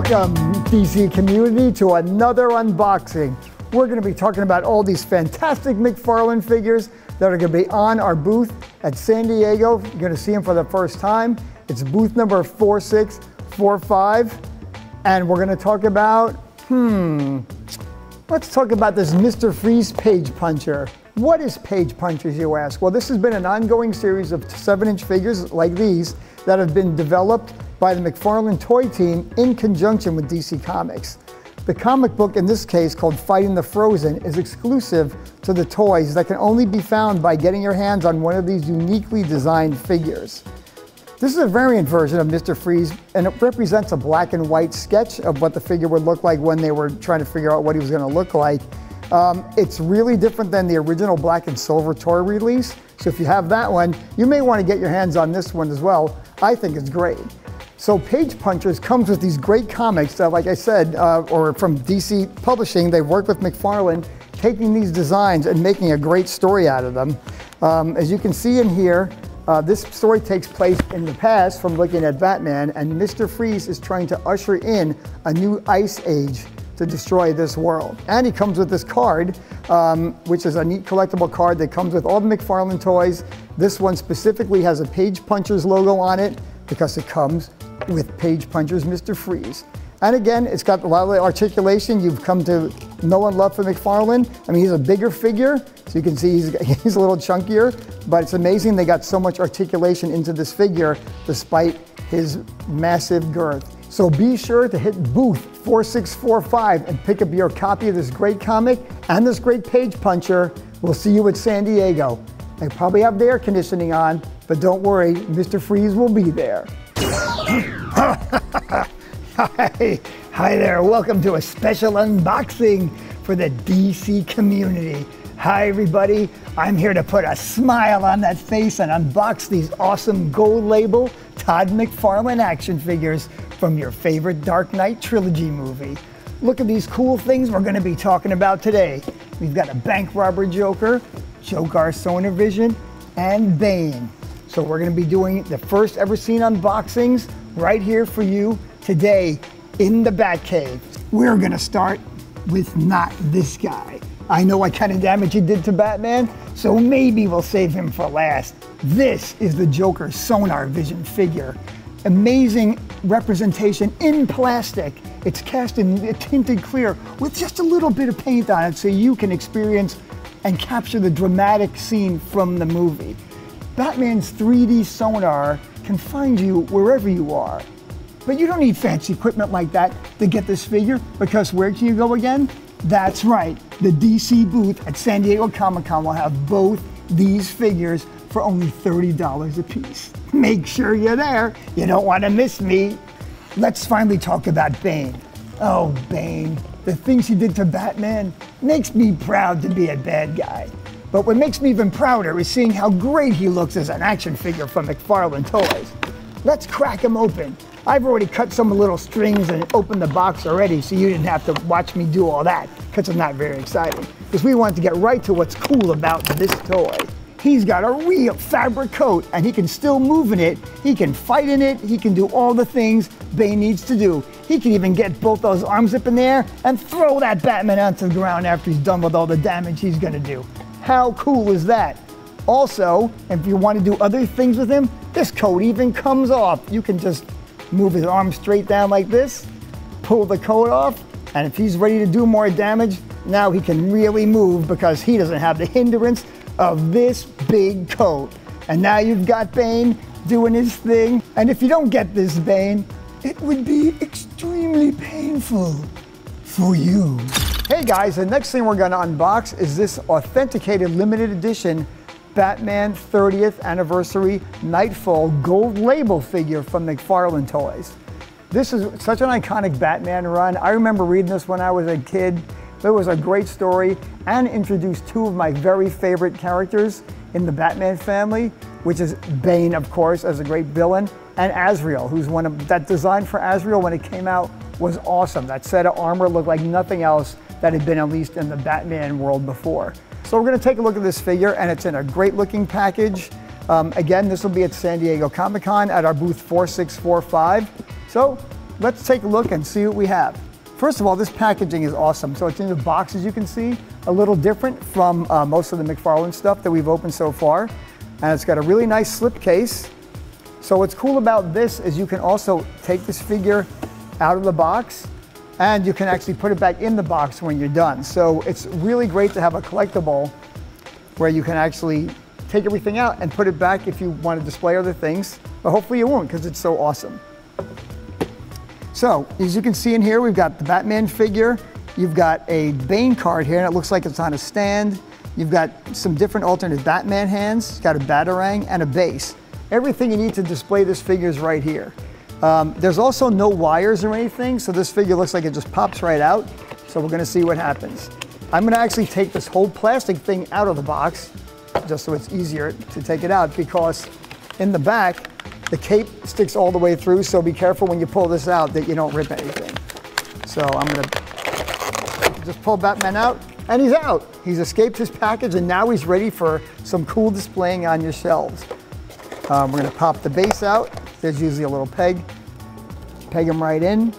Welcome, DC community, to another unboxing. We're going to be talking about all these fantastic McFarlane figures that are going to be on our booth at San Diego. You're going to see them for the first time. It's booth number 4645. And we're going to talk about, hmm, let's talk about this Mr. Freeze Page Puncher. What is Page Punchers, you ask? Well, this has been an ongoing series of seven inch figures like these that have been developed by the McFarlane toy team in conjunction with DC Comics. The comic book in this case called Fighting the Frozen is exclusive to the toys that can only be found by getting your hands on one of these uniquely designed figures. This is a variant version of Mr. Freeze and it represents a black and white sketch of what the figure would look like when they were trying to figure out what he was going to look like. Um, it's really different than the original black and silver toy release. So if you have that one, you may want to get your hands on this one as well. I think it's great. So Page Punchers comes with these great comics that, like I said, uh, or from DC Publishing, they work with McFarlane, taking these designs and making a great story out of them. Um, as you can see in here, uh, this story takes place in the past from looking at Batman, and Mr. Freeze is trying to usher in a new ice age to destroy this world. And he comes with this card, um, which is a neat collectible card that comes with all the McFarlane toys. This one specifically has a Page Punchers logo on it because it comes with Page Puncher's Mr. Freeze. And again, it's got a lot of articulation. You've come to know and love for McFarlane. I mean, he's a bigger figure, so you can see he's, he's a little chunkier, but it's amazing they got so much articulation into this figure despite his massive girth. So be sure to hit booth 4645 and pick up your copy of this great comic and this great page puncher. We'll see you at San Diego. They probably have the air conditioning on, but don't worry, Mr. Freeze will be there. Hi, hi there. Welcome to a special unboxing for the DC community. Hi, everybody. I'm here to put a smile on that face and unbox these awesome gold label Todd McFarlane action figures from your favorite Dark Knight trilogy movie. Look at these cool things we're going to be talking about today. We've got a bank robber Joker, Joker Sonar Vision, and Bane. So we're going to be doing the first ever seen unboxings right here for you today in the Batcave. We're gonna start with not this guy. I know what kind of damage he did to Batman, so maybe we'll save him for last. This is the Joker Sonar Vision figure. Amazing representation in plastic. It's cast in uh, tinted clear with just a little bit of paint on it so you can experience and capture the dramatic scene from the movie. Batman's 3D sonar can find you wherever you are. But you don't need fancy equipment like that to get this figure because where can you go again? That's right, the DC booth at San Diego Comic Con will have both these figures for only $30 a piece. Make sure you're there. You don't want to miss me. Let's finally talk about Bane. Oh, Bane, the things he did to Batman makes me proud to be a bad guy. But what makes me even prouder is seeing how great he looks as an action figure from McFarlane Toys. Let's crack him open. I've already cut some little strings and opened the box already, so you didn't have to watch me do all that, because it's not very exciting. Because we wanted to get right to what's cool about this toy. He's got a real fabric coat, and he can still move in it. He can fight in it. He can do all the things Bane needs to do. He can even get both those arms up in the air and throw that Batman onto the ground after he's done with all the damage he's gonna do. How cool is that? Also, if you want to do other things with him, this coat even comes off. You can just move his arm straight down like this, pull the coat off, and if he's ready to do more damage, now he can really move because he doesn't have the hindrance of this big coat. And now you've got Bane doing his thing. And if you don't get this Bane, it would be extremely painful for you. Hey guys, the next thing we're gonna unbox is this authenticated limited edition Batman 30th Anniversary Knightfall gold label figure from McFarlane Toys. This is such an iconic Batman run. I remember reading this when I was a kid. It was a great story and introduced two of my very favorite characters in the Batman family, which is Bane, of course, as a great villain, and Azrael, who's one of that design for Azrael when it came out was awesome. That set of armor looked like nothing else that had been unleashed in the Batman world before. So we're going to take a look at this figure, and it's in a great looking package. Um, again, this will be at San Diego Comic Con at our booth 4645. So let's take a look and see what we have. First of all, this packaging is awesome. So it's in the box, as you can see, a little different from uh, most of the McFarlane stuff that we've opened so far. And it's got a really nice slip case. So what's cool about this is you can also take this figure out of the box and you can actually put it back in the box when you're done. So it's really great to have a collectible where you can actually take everything out and put it back if you want to display other things, but hopefully you won't because it's so awesome. So as you can see in here, we've got the Batman figure, you've got a Bane card here and it looks like it's on a stand. You've got some different alternate Batman hands, it's got a Batarang and a base. Everything you need to display this figure is right here. Um, there's also no wires or anything, so this figure looks like it just pops right out. So we're gonna see what happens. I'm gonna actually take this whole plastic thing out of the box, just so it's easier to take it out because in the back, the cape sticks all the way through, so be careful when you pull this out that you don't rip anything. So I'm gonna just pull Batman out, and he's out. He's escaped his package, and now he's ready for some cool displaying on your shelves. Um, we're gonna pop the base out. There's usually a little peg. Peg him right in.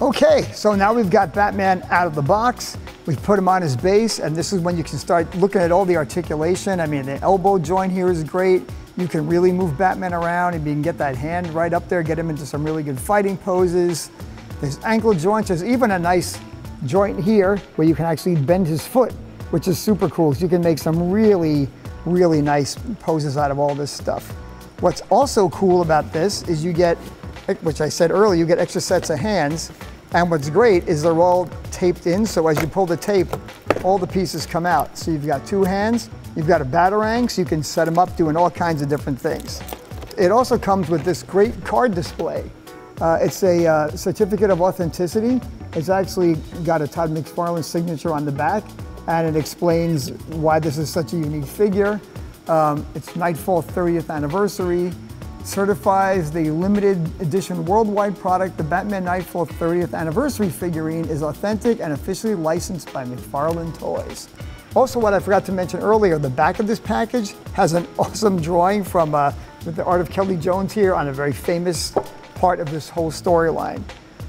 Okay, so now we've got Batman out of the box. We've put him on his base, and this is when you can start looking at all the articulation. I mean, the elbow joint here is great. You can really move Batman around and you can get that hand right up there, get him into some really good fighting poses. There's ankle joints. There's even a nice joint here where you can actually bend his foot, which is super cool. So you can make some really, really nice poses out of all this stuff. What's also cool about this is you get, which I said earlier, you get extra sets of hands. And what's great is they're all taped in. So as you pull the tape, all the pieces come out. So you've got two hands, you've got a batarang, so you can set them up doing all kinds of different things. It also comes with this great card display. Uh, it's a uh, certificate of authenticity. It's actually got a Todd McFarlane signature on the back, and it explains why this is such a unique figure. Um, it's Knightfall 30th anniversary, certifies the limited edition worldwide product. The Batman Knightfall 30th anniversary figurine is authentic and officially licensed by McFarlane Toys. Also, what I forgot to mention earlier, the back of this package has an awesome drawing from uh, the art of Kelly Jones here on a very famous part of this whole storyline.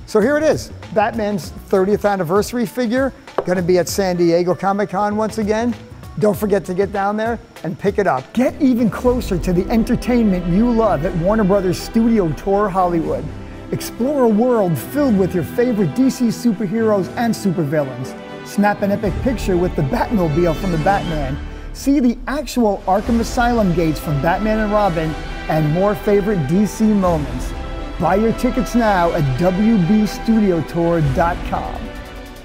So here it is, Batman's 30th anniversary figure, gonna be at San Diego Comic-Con once again. Don't forget to get down there and pick it up. Get even closer to the entertainment you love at Warner Brothers Studio Tour Hollywood. Explore a world filled with your favorite DC superheroes and supervillains. Snap an epic picture with the Batmobile from the Batman. See the actual Arkham Asylum gates from Batman and Robin and more favorite DC moments. Buy your tickets now at WBStudioTour.com.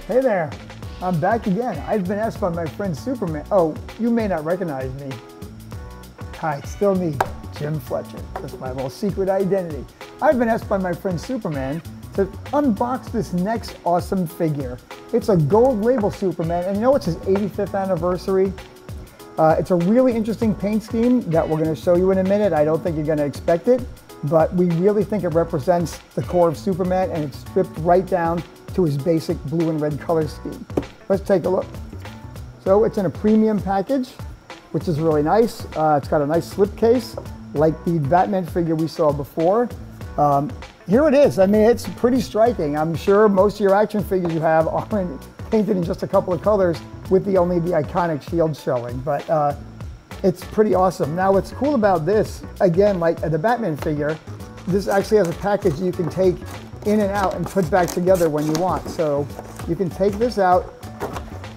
Hey there. I'm back again. I've been asked by my friend Superman. Oh, you may not recognize me. Hi, it's still me, Jim Fletcher. That's my little secret identity. I've been asked by my friend Superman to unbox this next awesome figure. It's a gold label Superman, and you know it's his 85th anniversary? Uh, it's a really interesting paint scheme that we're going to show you in a minute. I don't think you're going to expect it, but we really think it represents the core of Superman, and it's stripped right down to his basic blue and red color scheme. Let's take a look. So it's in a premium package, which is really nice. Uh, it's got a nice slip case, like the Batman figure we saw before. Um, here it is. I mean, it's pretty striking. I'm sure most of your action figures you have are in, painted in just a couple of colors with the only the iconic shield showing, but uh, it's pretty awesome. Now, what's cool about this, again, like the Batman figure, this actually has a package you can take in and out and put back together when you want. So you can take this out,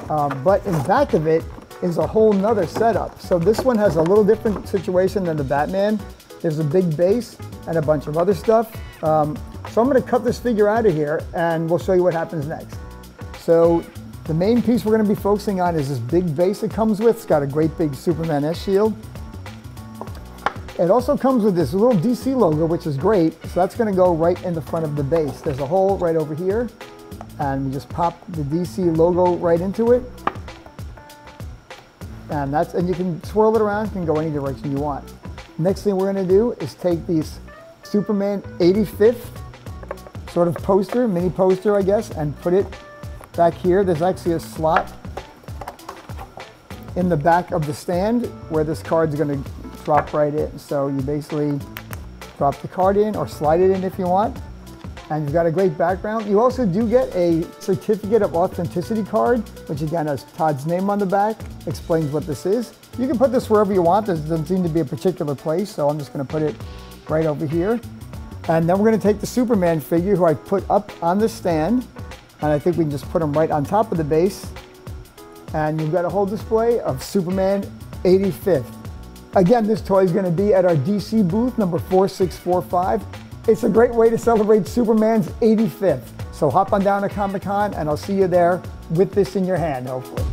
um, but in back of it is a whole nother setup. So this one has a little different situation than the Batman. There's a big base and a bunch of other stuff. Um, so I'm gonna cut this figure out of here and we'll show you what happens next. So the main piece we're gonna be focusing on is this big base it comes with. It's got a great big Superman S shield. It also comes with this little DC logo, which is great. So that's gonna go right in the front of the base. There's a hole right over here and we just pop the DC logo right into it. And that's, and you can swirl it around, you can go any direction you want. Next thing we're gonna do is take these Superman 85th sort of poster, mini poster, I guess, and put it back here. There's actually a slot in the back of the stand where this card's gonna drop right in. So you basically drop the card in or slide it in if you want. And you've got a great background. You also do get a certificate of authenticity card, which again has Todd's name on the back, explains what this is. You can put this wherever you want. There doesn't seem to be a particular place, so I'm just gonna put it right over here. And then we're gonna take the Superman figure who I put up on the stand, and I think we can just put him right on top of the base. And you've got a whole display of Superman 85th. Again, this toy is gonna be at our DC booth, number 4645. It's a great way to celebrate Superman's 85th. So hop on down to Comic Con and I'll see you there with this in your hand, hopefully.